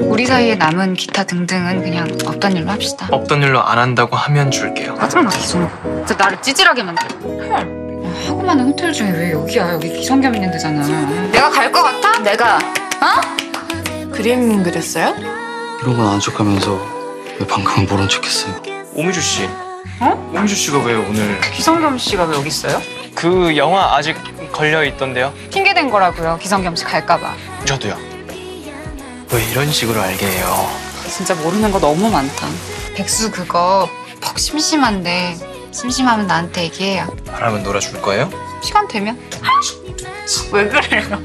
우리 사이에 남은 기타 등등은 그냥 없던 일로 합시다. 없던 일로 안 한다고 하면 줄게요. 짜증나 기성. 진짜 나를 찌질하게 만들어. 하고 많은 호텔 중에 왜 여기야? 여기 기성겸 있는 데잖아. 내가 갈 것 같아? 내가. 그림 그렸어요? 이런 건 안 척하면서 왜 방금은 모른 척했어요? 오미주 씨. 어? 오미주 씨가 왜 오늘 기성겸 씨가 왜 여기 있어요? 그 영화 아직 걸려 있던데요? 핑계댄 거라고요. 기성겸 씨 갈까봐. 저도요. 왜 이런 식으로 알게 해요? 진짜 모르는 거 너무 많다. 백수 그거 퍽 심심한데 심심하면 나한테 얘기해요. 바람은 놀아줄 거예요? 시간 되면. 왜 그래요?